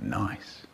Nice.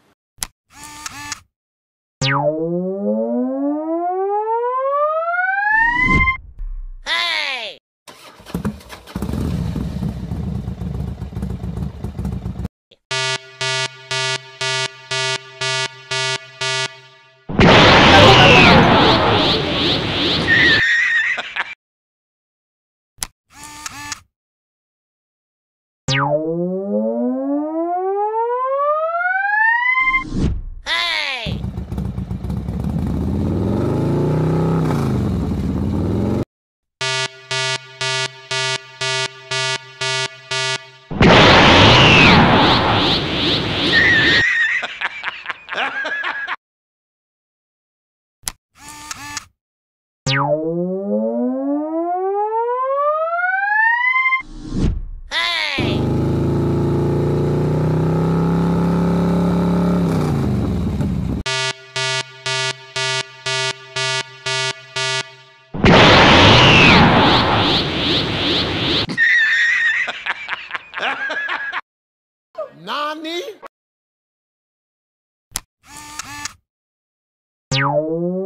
Música